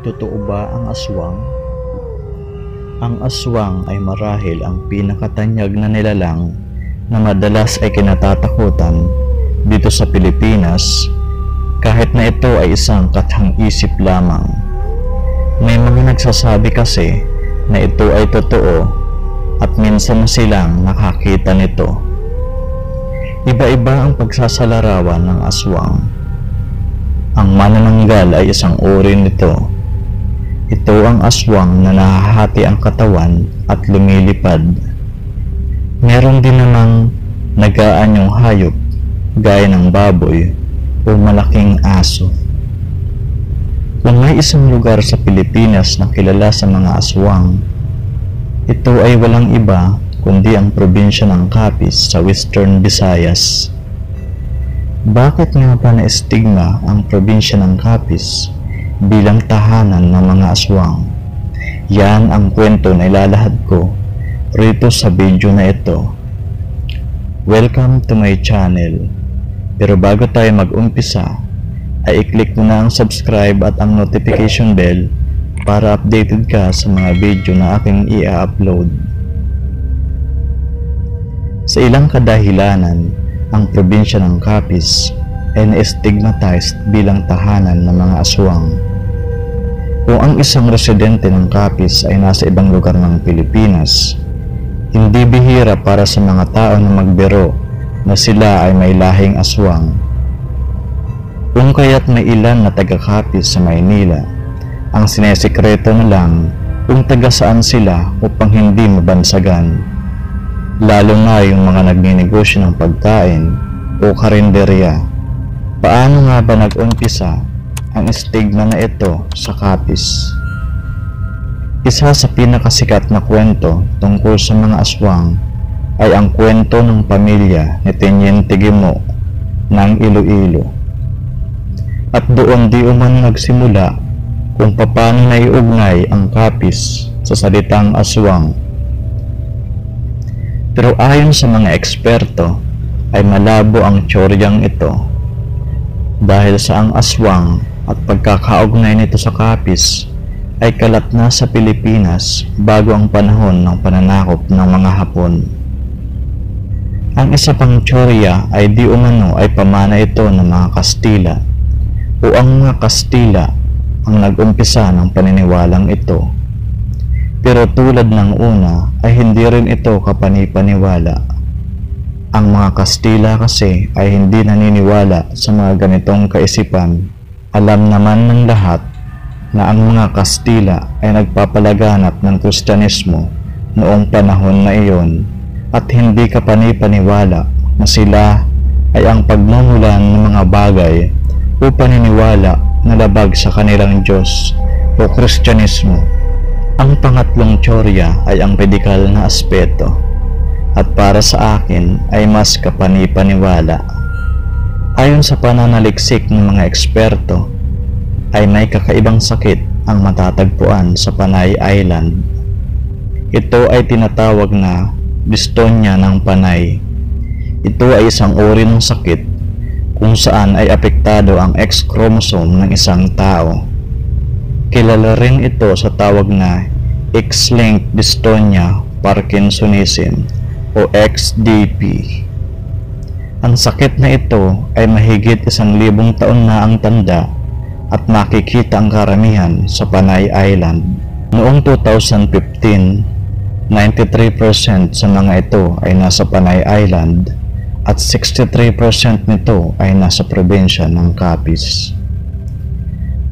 Totoo ba ang aswang? Ang aswang ay marahil ang pinakatanyag na nilalang na madalas ay kinatatakutan dito sa Pilipinas kahit na ito ay isang kathang isip lamang. May mga nagsasabi kasi na ito ay totoo at minsan silang nakakita nito. Iba-iba ang pagsasalarawan ng aswang. Ang manananggal ay isang uri nito. Ito ang aswang na nahahati ang katawan at lumilipad. Meron din namang nagaanyong hayop gaya ng baboy o malaking aso. Kung may isang lugar sa Pilipinas na kilala sa mga aswang, ito ay walang iba kundi ang probinsya ng Capiz sa Western Visayas. Bakit nga ba na stigma ang probinsya ng Capiz bilang tahanan ng mga aswang? Yan ang kwento na ilalahad ko rito sa video na ito. Welcome to my channel. Pero bago tayo mag-umpisa, ay i-click mo na ang subscribe at ang notification bell para updated ka sa mga video na aking i-upload. Sa ilang kadahilanan, ang probinsya ng Capiz ay na-stigmatized bilang tahanan ng mga aswang. Kung ang isang residente ng Capiz ay nasa ibang lugar ng Pilipinas, hindi bihira para sa mga tao na magbiro na sila ay may lahing aswang. Kung kaya't may ilan na taga-Capiz sa Maynila, ang sinesikreto na lang kung taga saan sila upang hindi mabansagan. Lalo na yung mga nagninegosyo ng pagkain o karinderya. Paano nga ba nag-umpisa ang stigma na ito sa Capiz? Isa sa pinakasikat na kwento tungkol sa mga aswang ay ang kwento ng pamilya ni Teniente Gimo ng Iloilo. At doon di uman nagsimula kung paano naiugnay ang kapis sa salitang aswang. Pero ayon sa mga eksperto ay malabo ang tsoryang ito dahil sa ang aswang at pagkakaugnay nito sa kapis ay kalat na sa Pilipinas bago ang panahon ng pananakop ng mga Hapon. Ang isa pang tsorya ay di umano ay pamana ito ng mga Kastila o ang mga Kastila ang nag-umpisa ng paniniwalang ito. Pero tulad ng una ay hindi rin ito kapanipaniwala. Ang mga Kastila kasi ay hindi naniniwala sa mga ganitong kaisipan. Alam naman ng lahat na ang mga Kastila ay nagpapalaganap ng Kristyanismo noong panahon na iyon at hindi kapanipaniwala na sila ay ang pagmumulan ng mga bagay o paniniwala na labag sa kanilang Diyos o Kristyanismo. Ang pangatlong tsorya ay ang pedikal na aspeto at para sa akin ay mas kapanipaniwala. Ayon sa pananaliksik ng mga eksperto, ay may kakaibang sakit ang matatagpuan sa Panay Island. Ito ay tinatawag na dystonia ng Panay. Ito ay isang uri ng sakit kung saan ay apektado ang X chromosome ng isang tao. Kilala rin ito sa tawag na X-linked dystonia Parkinsonism o XDP. Ang sakit na ito ay mahigit isang libong taon na ang tanda at makikita ang karamihan sa Panay Island. Noong 2015, 93% sa mga ito ay nasa Panay Island at 63% nito ay nasa probinsya ng Capiz.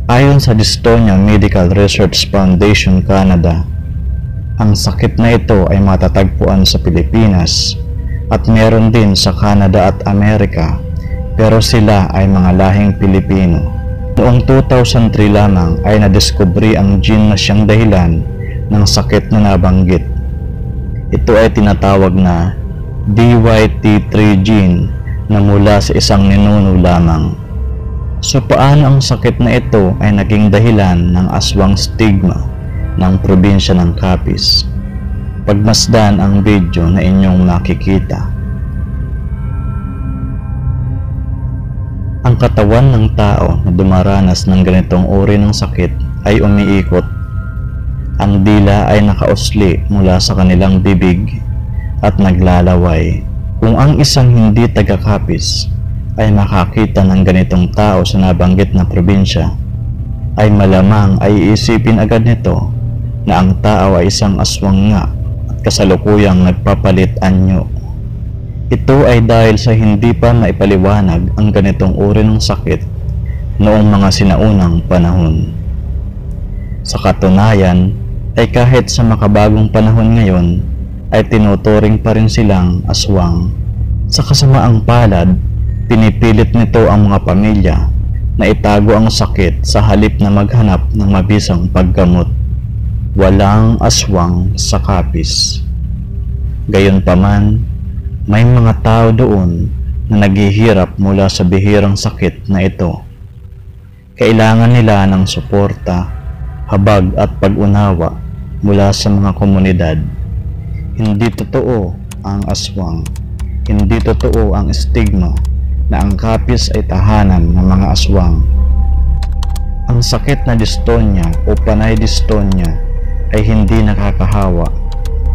Ayon sa Dystonia Medical Research Foundation Canada, ang sakit na ito ay matatagpuan sa Pilipinas at meron din sa Canada at Amerika pero sila ay mga lahing Pilipino. Noong 2003 lamang ay nadiskubre ang gene na siyang dahilan ng sakit na nabanggit. Ito ay tinatawag na DYT3 gene na mula sa isang ninuno lamang. So paano ang sakit na ito ay naging dahilan ng aswang stigma ng probinsya ng Capiz? Pagmasdan ang video na inyong makikita. Ang katawan ng tao na dumaranas ng ganitong uri ng sakit ay umiikot. Ang dila ay nakausli mula sa kanilang bibig at naglalaway. Kung ang isang hindi taga-kapis ay makakita ng ganitong tao sa nabanggit na probinsya, ay malamang ay iisipin agad nito na ang tao ay isang aswang nga kasalukuyang nagpapalit anyo. Ito ay dahil sa hindi pa maipaliwanag ang ganitong uri ng sakit noong mga sinaunang panahon. Sa katunayan ay kahit sa makabagong panahon ngayon ay tinuturing pa rin silang aswang. Sa kasamaang palad, pinipilit nito ang mga pamilya na itago ang sakit sa halip na maghanap ng mabisang paggamot. Walang aswang sa kapis. Gayunpaman, may mga tao doon na naghihirap mula sa bihirang sakit na ito. Kailangan nila ng suporta, habag at pag-unawa mula sa mga komunidad. Hindi totoo ang aswang. Hindi totoo ang stigma na ang kapis ay tahanan ng mga aswang. Ang sakit na dystonia o panay dystonia ay hindi nakakahawa.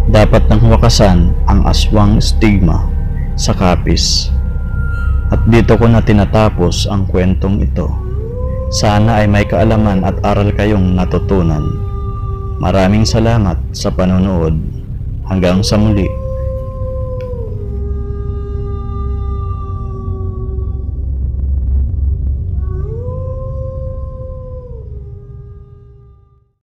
Dapat nang wakasan ang aswang stigma sa kapis. At dito ko na tinatapos ang kwentong ito. Sana ay may kaalaman at aral kayong natutunan. Maraming salamat sa panonood. Hanggang sa muli.